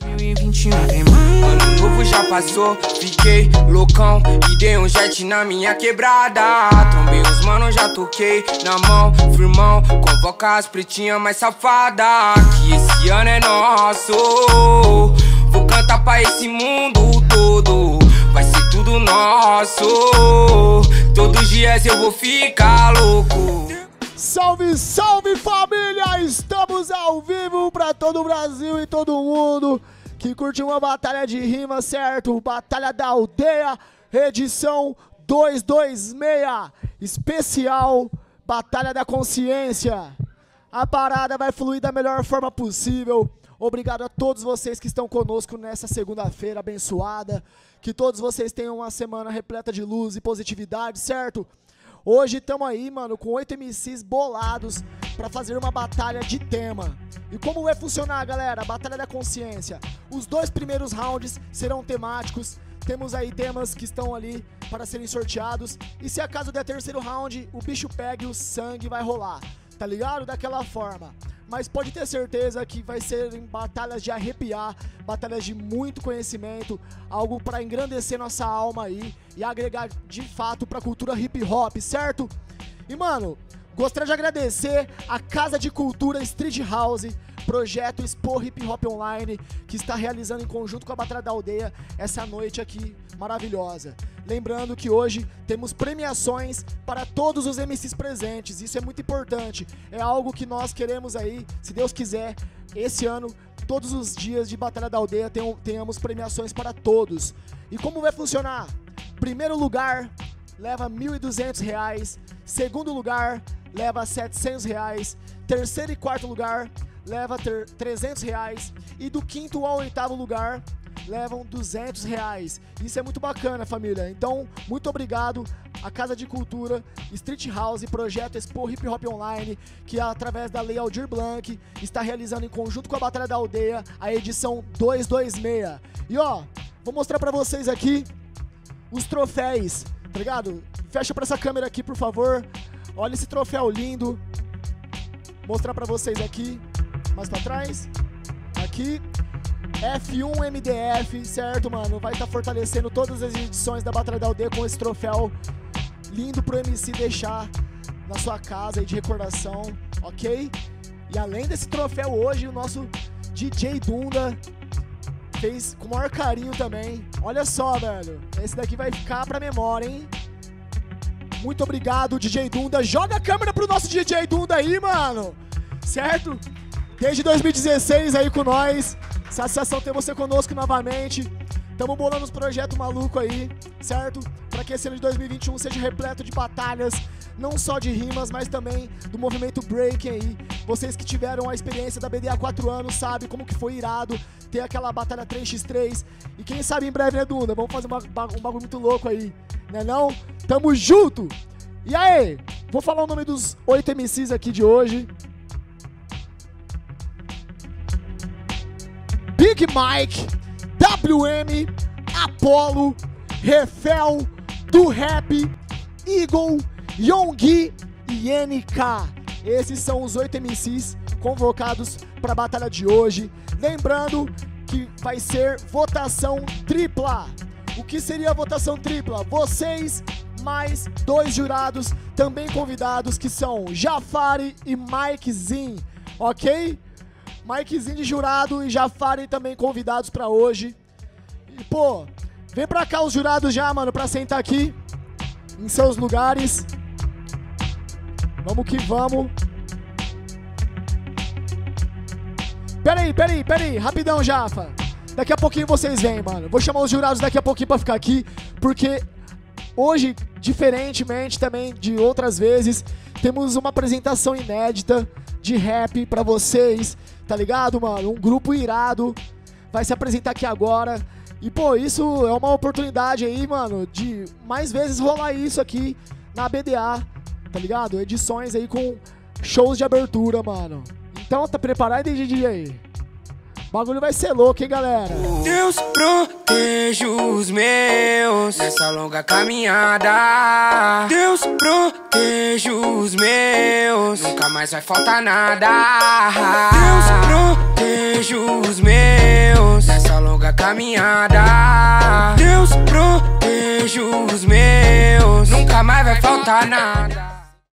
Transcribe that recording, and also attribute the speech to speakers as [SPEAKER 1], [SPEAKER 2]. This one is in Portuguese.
[SPEAKER 1] 2021 Ano novo já passou, fiquei loucão. E dei um jet na minha quebrada. Trombei os mano, já toquei na mão. Firmão, convoca as pretinhas mais safada. Que esse ano é nosso. Vou cantar pra esse mundo todo. Vai ser tudo nosso. Todos os dias eu vou ficar louco
[SPEAKER 2] Salve, salve família! Estamos ao vivo para todo o Brasil e todo mundo que curte uma batalha de rima, certo? Batalha da Aldeia, edição 226, especial Batalha da Consciência. A parada vai fluir da melhor forma possível. Obrigado a todos vocês que estão conosco nessa segunda-feira abençoada. Que todos vocês tenham uma semana repleta de luz e positividade, certo? Hoje estamos aí, mano, com oito MCs bolados para fazer uma batalha de tema. E como vai funcionar, galera? A batalha da consciência. Os dois primeiros rounds serão temáticos. Temos aí temas que estão ali para serem sorteados. E se acaso der terceiro round, o bicho pega e o sangue vai rolar. Tá ligado? Daquela forma mas pode ter certeza que vai ser em batalhas de arrepiar, batalhas de muito conhecimento, algo para engrandecer nossa alma aí e agregar de fato para a cultura hip hop, certo? E mano, gostaria de agradecer a Casa de Cultura Street House, projeto Expo Hip Hop Online, que está realizando em conjunto com a Batalha da Aldeia essa noite aqui maravilhosa. Lembrando que hoje temos premiações para todos os MCs presentes. Isso é muito importante. É algo que nós queremos aí, se Deus quiser, esse ano, todos os dias de Batalha da Aldeia, tenhamos premiações para todos. E como vai funcionar? Primeiro lugar leva R$ 1.200. Segundo lugar leva 700 reais. Terceiro e quarto lugar leva 300 reais. E do quinto ao oitavo lugar levam 200 reais. Isso é muito bacana, família. Então, muito obrigado à Casa de Cultura, Street House, Projeto Expo Hip Hop Online, que através da Lei Aldir Blanc está realizando em conjunto com a Batalha da Aldeia a edição 226. E ó, vou mostrar para vocês aqui os troféus, tá ligado? Fecha para essa câmera aqui, por favor. Olha esse troféu lindo. Mostrar para vocês aqui, mais para trás. Aqui, F1 MDF, certo, mano? Vai estar tá fortalecendo todas as edições da Batalha da Aldeia com esse troféu lindo pro MC deixar na sua casa aí de recordação, ok? E além desse troféu hoje, o nosso DJ Dunda fez com o maior carinho também. Olha só, velho. Esse daqui vai ficar pra memória, hein? Muito obrigado, DJ Dunda. Joga a câmera pro nosso DJ Dunda aí, mano. Certo? Desde 2016 aí com nós. Satisfação ter você conosco novamente. Estamos bolando uns projetos malucos aí, certo? Para que esse ano de 2021 seja repleto de batalhas, não só de rimas, mas também do movimento breaking aí. Vocês que tiveram a experiência da BD há 4 anos sabem como que foi irado ter aquela batalha 3x3. E quem sabe em breve, né, Dunda? Vamos fazer uma, um bagulho muito louco aí, né não? Tamo junto! E aí, vou falar o nome dos 8 MCs aqui de hoje. Big Mike, WM, Apollo, Refel, do Rap, Eagle, Yonggi e NK. Esses são os oito MCs convocados para a batalha de hoje. Lembrando que vai ser votação tripla. O que seria a votação tripla? Vocês mais dois jurados também convidados que são Jafari e Mike Zin, ok? Mikezinho de jurado e Jafari também convidados para hoje. E, pô, vem pra cá os jurados já, mano, pra sentar aqui em seus lugares. Vamos que vamos. Pera aí, pera aí, pera aí, rapidão, Jafa. Daqui a pouquinho vocês vêm, mano. Vou chamar os jurados daqui a pouquinho pra ficar aqui, porque hoje, diferentemente também de outras vezes, temos uma apresentação inédita de rap para vocês tá ligado, mano? Um grupo irado vai se apresentar aqui agora. E, pô, isso é uma oportunidade aí, mano, de mais vezes rolar isso aqui na BDA, tá ligado? Edições aí com shows de abertura, mano. Então, tá preparado aí, DJ? O bagulho vai ser louco, hein, galera?
[SPEAKER 1] Deus proteja os meus nessa longa caminhada. Deus proteja os meus, nunca mais vai faltar nada. Deus proteja os meus caminhada. Deus proteja os meus, nunca mais vai faltar nada.